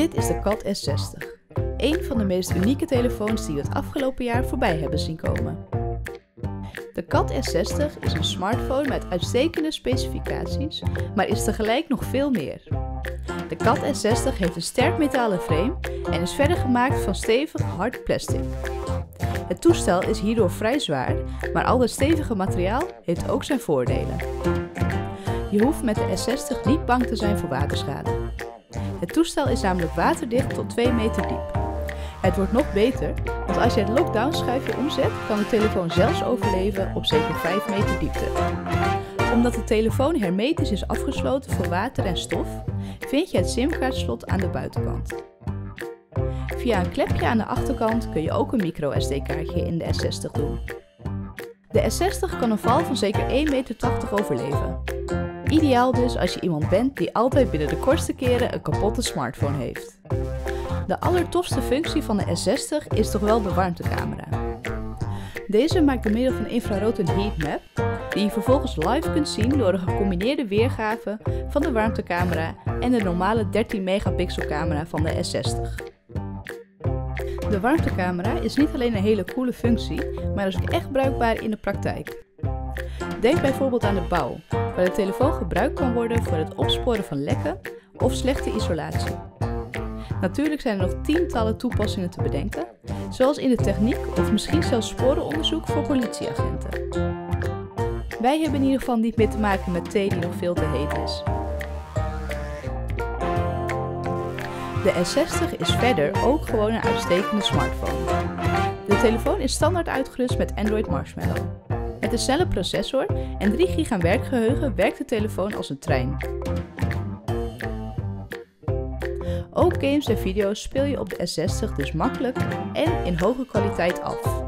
Dit is de Cat S60. Een van de meest unieke telefoons die we het afgelopen jaar voorbij hebben zien komen. De Cat S60 is een smartphone met uitstekende specificaties, maar is tegelijk nog veel meer. De Cat S60 heeft een sterk metalen frame en is verder gemaakt van stevig hard plastic. Het toestel is hierdoor vrij zwaar, maar al het stevige materiaal heeft ook zijn voordelen. Je hoeft met de S60 niet bang te zijn voor waterschade. Het toestel is namelijk waterdicht tot 2 meter diep. Het wordt nog beter, want als je het lockdown schuifje omzet, kan de telefoon zelfs overleven op zeker 5 meter diepte. Omdat de telefoon hermetisch is afgesloten voor water en stof, vind je het simkaartslot aan de buitenkant. Via een klepje aan de achterkant kun je ook een micro SD-kaartje in de S60 doen. De S60 kan een val van zeker 1,80 meter overleven. Ideaal dus als je iemand bent die altijd binnen de kortste keren een kapotte smartphone heeft. De allertofste functie van de S60 is toch wel de warmtecamera. Deze maakt door middel van infrarood een heatmap, die je vervolgens live kunt zien door een gecombineerde weergave van de warmtecamera en de normale 13 megapixel camera van de S60. De warmtecamera is niet alleen een hele coole functie, maar is ook echt bruikbaar in de praktijk. Denk bijvoorbeeld aan de bouw, waar de telefoon gebruikt kan worden voor het opsporen van lekken of slechte isolatie. Natuurlijk zijn er nog tientallen toepassingen te bedenken, zoals in de techniek of misschien zelfs sporenonderzoek voor politieagenten. Wij hebben in ieder geval niet meer te maken met thee die nog veel te heet is. De S60 is verder ook gewoon een uitstekende smartphone. De telefoon is standaard uitgerust met Android Marshmallow. Met een snelle processor en 3 GB werkgeheugen werkt de telefoon als een trein. Ook games en video's speel je op de S60 dus makkelijk en in hoge kwaliteit af.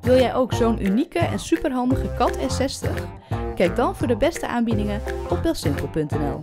Wil jij ook zo'n unieke en superhandige kat S60? Kijk dan voor de beste aanbiedingen op belsinkel.nl.